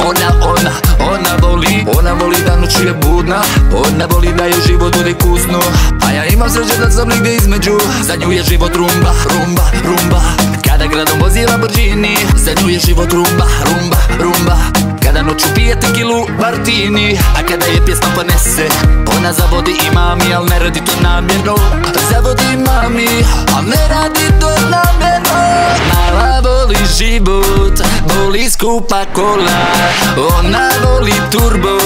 Ona, ona, ona voli Ona voli da noću je budna. Ona voli da je život bude kusno. A ja imam sreće da sam negdje između. Za nju je život rumba, rumba, rumba. Kada gradom vozi Lamborghini Za nju je život rumba, rumba, rumba. Kada noću pije tekilu Martini A kada je pjesma ponese Ona zavodi i mami, al ne radi to namjerno. Zavodi mami, al ne radi to namjerno život, voli skupa kola Ona voli turbo,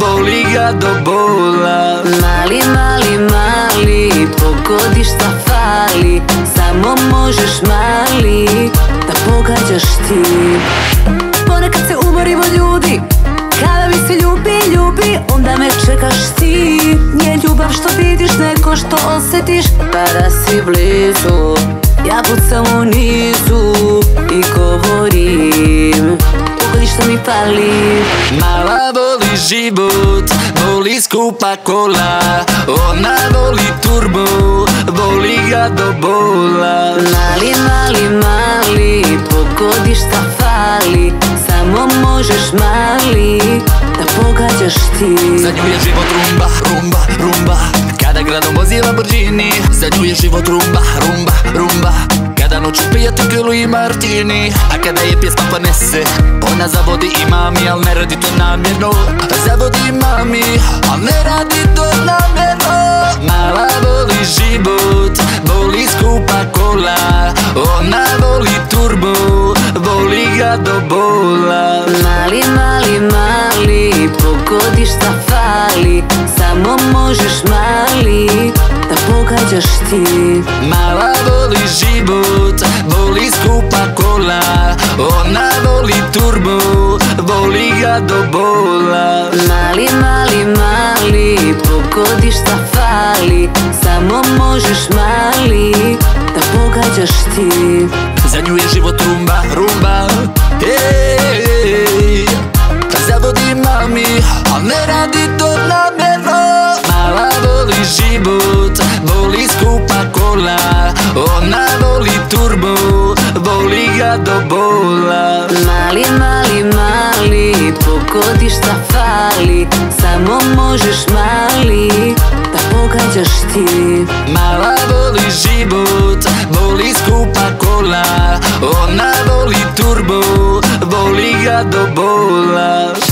voli ga do bola. Mali, mali, mali, pogodi šta fali Samo možeš mali, da pogađaš ti. Ponekad se umorimo ljudi, kada mi se ljubi, ljubi Onda me čekaš ti, nije ljubav što vidiš Neko što osjetiš, kada si blizu Ja pucam u nizu Fali Mala voli život, voli skupa kola. Ona voli turbo, voli ga do bola. Mali, mali, mali, pogodi šta fali Samo možeš mali, da pogađaš ti. Za nju je život rumba, rumba, rumba. Kada gradom vozi Lamborghini Za nju je život rumba, rumba, rumba Kada noću pije tekilu i martini A kada je pjesma ponese Ona zavodi i mami, al ne radi to namjerno. Zavodi mami, al ne radi to namjerno. Mala ga do bola. Mali, mali, mali, pogodi šta fali Samo možeš mali, da pogađaš ti. Mala voli život, voli skupa kola Ona voli turbo, voli ga do bola. Mali, mali, mali, pogodi šta fali Samo možeš mali, pogađaš ti Za nju je život rumba, rumba. Ej, Zavodi mami, al ne radi to namjerno Mala voli život, voli skupa kola. Ona voli turbo, voli ga do bola. Mali, mali, mali, pogodi šta fali Samo možeš mali, pogađaš ti. Mala voli život, voli skupa kola Ona voli turbo, voli ga do bola